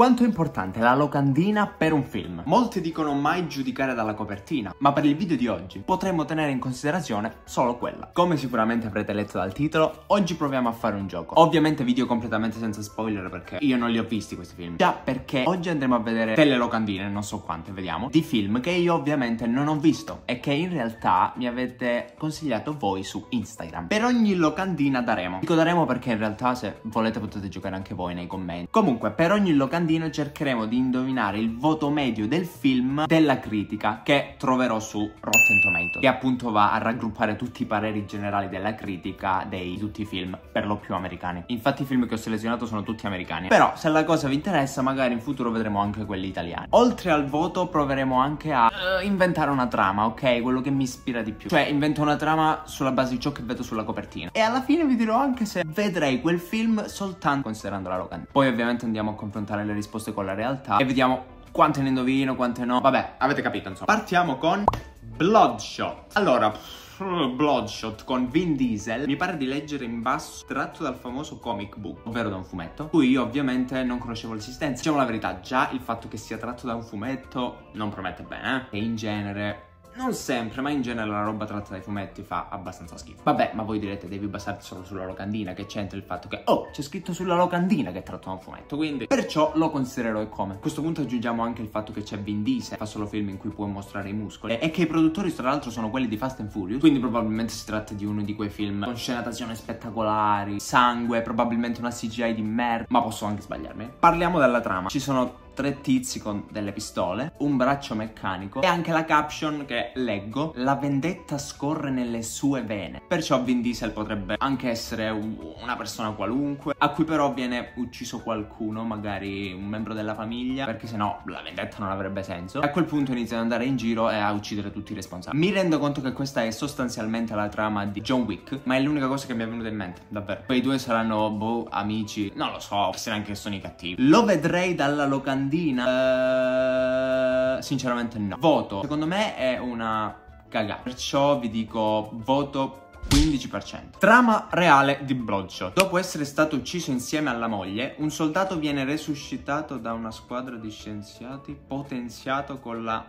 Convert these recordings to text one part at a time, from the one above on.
Quanto è importante la locandina per un film? Molti dicono mai giudicare dalla copertina, ma per il video di oggi potremmo tenere in considerazione solo quella. Come sicuramente avrete letto dal titolo, oggi proviamo a fare un gioco. Ovviamente video completamente senza spoiler perché io non li ho visti questi film. Già perché oggi andremo a vedere delle locandine, non so quante, vediamo, di film che io ovviamente non ho visto e che in realtà mi avete consigliato voi su Instagram. Per ogni locandina daremo. Dico daremo perché in realtà se volete potete giocare anche voi nei commenti. Comunque, per ogni locandina comandino cercheremo di indovinare il voto medio del film della critica che troverò su Rotten Tomatoes che appunto va a raggruppare tutti i pareri generali della critica dei tutti i film per lo più americani. Infatti i film che ho selezionato sono tutti americani. Però se la cosa vi interessa magari in futuro vedremo anche quelli italiani. Oltre al voto proveremo anche a uh, inventare una trama ok? Quello che mi ispira di più. Cioè invento una trama sulla base di ciò che vedo sulla copertina. E alla fine vi dirò anche se vedrei quel film soltanto considerando la locandina poi ovviamente andiamo a confrontare le risposte con la realtà e vediamo quante ne indovino, quante no. Vabbè, avete capito, insomma. Partiamo con Bloodshot. Allora, Bloodshot con Vin Diesel mi pare di leggere in basso tratto dal famoso comic book ovvero da un fumetto cui io ovviamente non conoscevo l'esistenza diciamo la verità già il fatto che sia tratto da un fumetto non promette bene eh? e in genere non sempre, ma in genere la roba tratta dai fumetti fa abbastanza schifo. Vabbè, ma voi direte devi basarti solo sulla locandina, che c'entra il fatto che, oh, c'è scritto sulla locandina che tratta un fumetto, quindi perciò lo considererò come. A questo punto aggiungiamo anche il fatto che c'è Vin Diesel, fa solo film in cui può mostrare i muscoli, e che i produttori tra l'altro sono quelli di Fast and Furious, quindi probabilmente si tratta di uno di quei film con scenatazioni spettacolari, sangue, probabilmente una CGI di merda, ma posso anche sbagliarmi. Parliamo della trama. Ci sono tre tizi con delle pistole, un braccio meccanico e anche la caption che leggo La vendetta scorre nelle sue vene. Perciò Vin Diesel potrebbe anche essere una persona qualunque, a cui però viene ucciso qualcuno, magari un membro della famiglia, perché sennò la vendetta non avrebbe senso. E a quel punto inizia ad andare in giro e a uccidere tutti i responsabili. Mi rendo conto che questa è sostanzialmente la trama di John Wick, ma è l'unica cosa che mi è venuta in mente, davvero. Quei due saranno, boh, amici, non lo so, forse neanche sono i cattivi. Lo vedrei dalla locandina locandina? Uh, sinceramente no. Voto. Secondo me è una cagata. Perciò vi dico voto 15%. Trama reale di Bloodshot. Dopo essere stato ucciso insieme alla moglie, un soldato viene resuscitato da una squadra di scienziati potenziato con la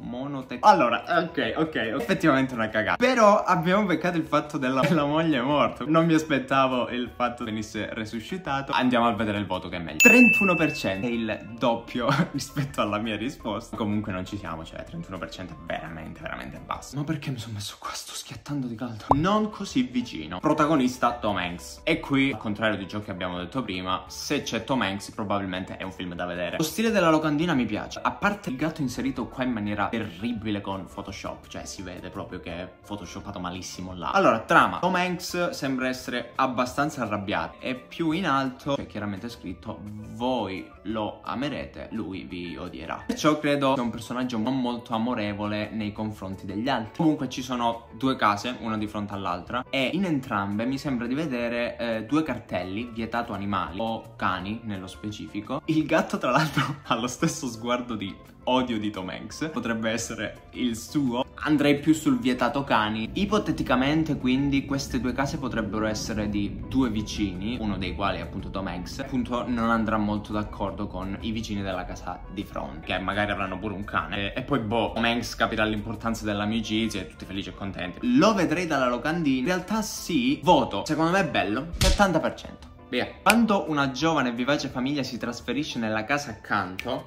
monotecnica. Allora, ok, ok, effettivamente una cagata. Però abbiamo beccato il fatto della la moglie morta. Non mi aspettavo il fatto che venisse resuscitato. Andiamo a vedere il voto che è meglio. 31% è il doppio rispetto alla mia risposta. Comunque non ci siamo, cioè 31% è veramente, veramente basso. Ma perché mi sono messo qua? Sto schiattando di caldo. Non così vicino. Protagonista Tom Hanks. E qui, al contrario di ciò che abbiamo detto prima, se c'è Tom Hanks probabilmente è un film da vedere. Lo stile della locandina mi piace. A parte il gatto inserito qua in maniera terribile con Photoshop, cioè si vede proprio che è photoshoppato malissimo là. Allora, trama. Tom Hanks sembra essere abbastanza arrabbiato e più in alto c'è chiaramente scritto voi lo amerete, lui vi odierà. Perciò credo sia un personaggio non molto amorevole nei confronti degli altri. Comunque ci sono due case, una di fronte all'altra e in entrambe mi sembra di vedere eh, due cartelli, vietato animali o cani nello specifico. Il gatto tra l'altro ha lo stesso sguardo di odio di Tom Hanks, potrebbe essere il suo. Andrei più sul vietato cani. Ipoteticamente quindi queste due case potrebbero essere di due vicini, uno dei quali è appunto Tom Hanks, appunto non andrà molto d'accordo con i vicini della casa di fronte, che magari avranno pure un cane. E, poi boh, Tom Hanks capirà l'importanza dell'amicizia e tutti felici e contenti. Lo vedrei dalla locandina, in realtà sì, voto, secondo me è bello, 70%. Via. Quando una giovane e vivace famiglia si trasferisce nella casa accanto,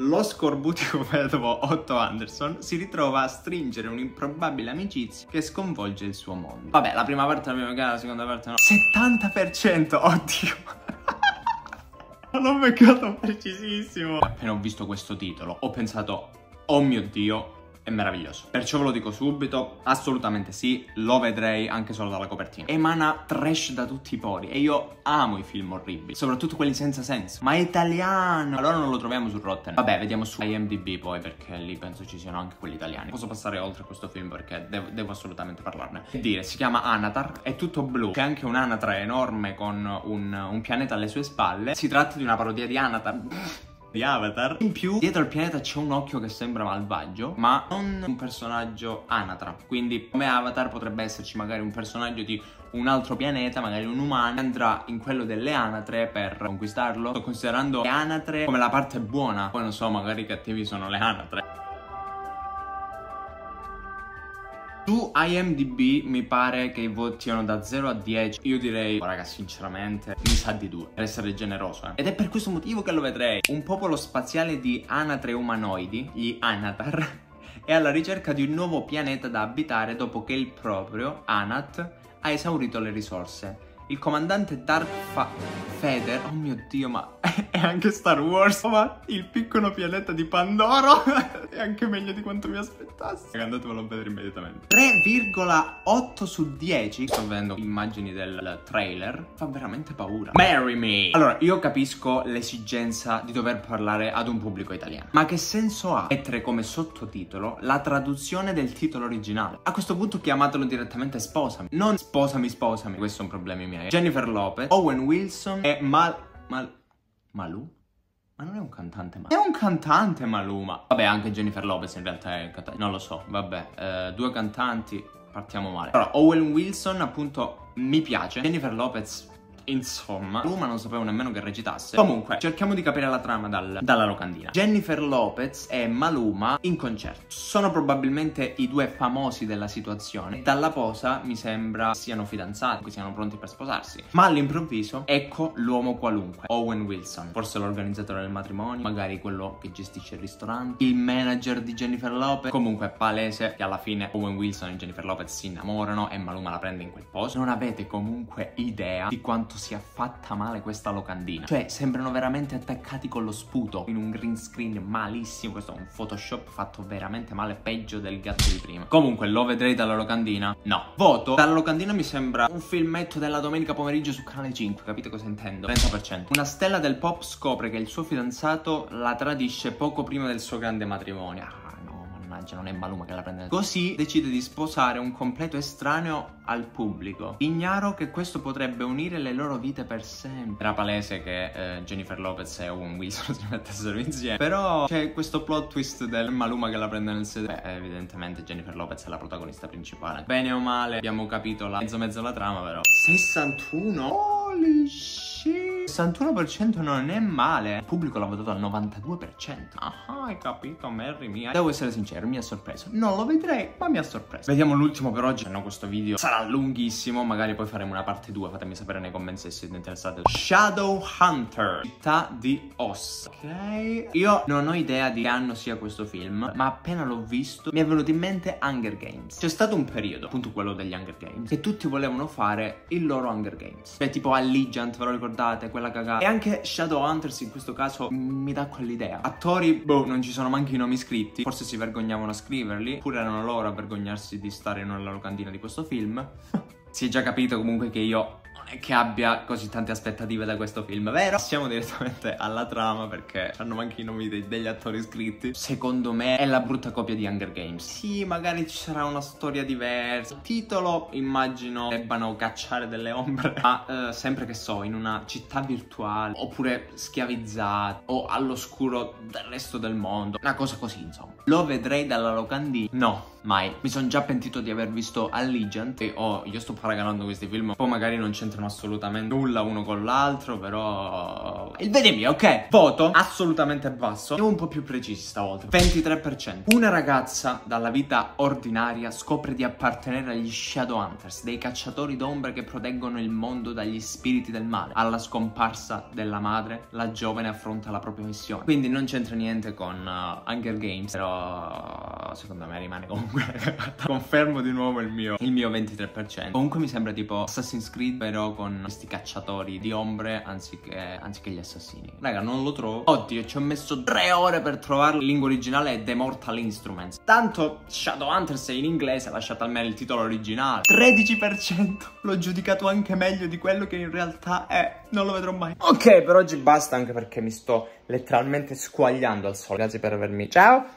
lo scorbutico vedovo Otto Anderson si ritrova a stringere un'improbabile amicizia che sconvolge il suo mondo. Vabbè, la prima parte la gara, la seconda parte no. 70%, oddio! L'ho beccato precisissimo. Appena ho visto questo titolo, ho pensato, oh mio Dio, è meraviglioso. Perciò ve lo dico subito, assolutamente sì, lo vedrei anche solo dalla copertina. Emana trash da tutti i pori e io amo i film orribili, soprattutto quelli senza senso. Ma è italiano! Allora non lo troviamo su Rotten. Vabbè, vediamo su IMDb poi perché lì penso ci siano anche quelli italiani. Posso passare oltre questo film perché devo, devo assolutamente parlarne. Che dire, si chiama Anatar, è tutto blu. C'è anche un'anatra enorme con un, un pianeta alle sue spalle. Si tratta di una parodia di Anatar di Avatar. In più, dietro al pianeta c'è un occhio che sembra malvagio, ma non un personaggio anatra. Quindi, come Avatar, potrebbe esserci magari un personaggio di un altro pianeta, magari un umano, andrà in quello delle anatre per conquistarlo. Sto considerando le anatre come la parte buona. Poi non so, magari i cattivi sono le anatre. Su IMDb mi pare che i voti siano da 0 a 10 Io direi, oh, raga, sinceramente, mi sa di 2 Per essere generoso, eh. Ed è per questo motivo che lo vedrei. Un popolo spaziale di anatre umanoidi Gli Anatar È alla ricerca di un nuovo pianeta da abitare Dopo che il proprio, Anat, ha esaurito le risorse il comandante Dark Fa Feder, oh mio dio, ma è anche Star Wars, ma il piccolo pianeta di Pandoro è anche meglio di quanto mi aspettassi. Andatevelo a vedere immediatamente. 3,8 su 10, sto vedendo immagini del trailer, fa veramente paura. Marry me! Allora, io capisco l'esigenza di dover parlare ad un pubblico italiano, ma che senso ha mettere come sottotitolo la traduzione del titolo originale? A questo punto chiamatelo direttamente Sposami, non Sposami, Sposami, questo è un problema mio miei. Jennifer Lopez, Owen Wilson e Mal... Mal... Malou? Ma non è un cantante Maluma. È un cantante Maluma. Vabbè, anche Jennifer Lopez in realtà è un cantante. Non lo so, vabbè. Eh, due cantanti, partiamo male. Allora, Owen Wilson, appunto, mi piace. Jennifer Lopez Insomma, Luma non sapevo nemmeno che recitasse. Comunque, cerchiamo di capire la trama dal, dalla locandina. Jennifer Lopez e Maluma in concerto. Sono probabilmente i due famosi della situazione. Dalla posa mi sembra siano fidanzati, che siano pronti per sposarsi. Ma all'improvviso, ecco l'uomo qualunque, Owen Wilson. Forse l'organizzatore del matrimonio, magari quello che gestisce il ristorante, il manager di Jennifer Lopez. Comunque è palese che alla fine Owen Wilson e Jennifer Lopez si innamorano e Maluma la prende in quel posto. Non avete comunque idea di quanto sia fatta male questa locandina. Cioè, sembrano veramente attaccati con lo sputo in un green screen malissimo. Questo è un Photoshop fatto veramente male, peggio del gatto di prima. Comunque, lo vedrei dalla locandina? No. Voto. Dalla locandina mi sembra un filmetto della domenica pomeriggio su canale 5, capite cosa intendo? 30%. Una stella del pop scopre che il suo fidanzato la tradisce poco prima del suo grande matrimonio. Mannaggia non è Maluma che la prende Così decide di sposare un completo estraneo al pubblico. Ignaro che questo potrebbe unire le loro vite per sempre. Era palese che eh, Jennifer Lopez e Owen Wilson si mettessero insieme. Però c'è questo plot twist del Maluma che la prende nel sedere. Beh, evidentemente Jennifer Lopez è la protagonista principale. Bene o male abbiamo capito la mezzo mezzo la trama però. 61? Holy shit 61% non è male. Il pubblico l'ha votato al 92%. Ah, hai capito, Mary mia. Devo essere sincero, mi ha sorpreso. Non lo vedrei, ma mi ha sorpreso. Vediamo l'ultimo per oggi. No, questo video sarà lunghissimo. Magari poi faremo una parte 2. Fatemi sapere nei commenti se siete interessati. Shadow Hunter, città di Oss. Ok. Io non ho idea di che anno sia questo film, ma appena l'ho visto mi è venuto in mente Hunger Games. C'è stato un periodo, appunto quello degli Hunger Games, che tutti volevano fare il loro Hunger Games. Cioè tipo Allegiant, ve lo ricordate? Quella cagata. E anche Shadowhunters in questo caso mi dà quell'idea. Attori, boh, non ci sono manche i nomi scritti. Forse si vergognavano a scriverli. Oppure erano loro a vergognarsi di stare nella locandina di questo film. si è già capito comunque che io che abbia così tante aspettative da questo film, vero? Passiamo direttamente alla trama perché hanno anche i nomi dei, degli attori iscritti. Secondo me è la brutta copia di Hunger Games. Sì, magari ci sarà una storia diversa. Il titolo immagino debbano cacciare delle ombre, ma eh, sempre che so, in una città virtuale oppure schiavizzati o all'oscuro del resto del mondo. Una cosa così, insomma. Lo vedrei dalla locandina? No mai. Mi sono già pentito di aver visto Allegiant e oh, io sto paragonando questi film, poi magari non c'entrano assolutamente nulla uno con l'altro, però... Il vedemi, ok? Voto assolutamente basso. Siamo un po' più precisi stavolta. 23%. Una ragazza dalla vita ordinaria scopre di appartenere agli Shadowhunters, dei cacciatori d'ombre che proteggono il mondo dagli spiriti del male. Alla scomparsa della madre, la giovane affronta la propria missione. Quindi non c'entra niente con uh, Hunger Games, però secondo me rimane comunque Confermo di nuovo il mio, il mio 23%. Comunque mi sembra tipo Assassin's Creed, però con questi cacciatori di ombre anziché, anziché gli assassini. Raga, non lo trovo. Oddio, ci ho messo tre ore per trovarlo. La lingua originale è The Mortal Instruments. Tanto Shadowhunters è in inglese, lasciate almeno il titolo originale. 13%. L'ho giudicato anche meglio di quello che in realtà è. Non lo vedrò mai. Ok, per oggi basta anche perché mi sto letteralmente squagliando al sole. Grazie per avermi. Ciao!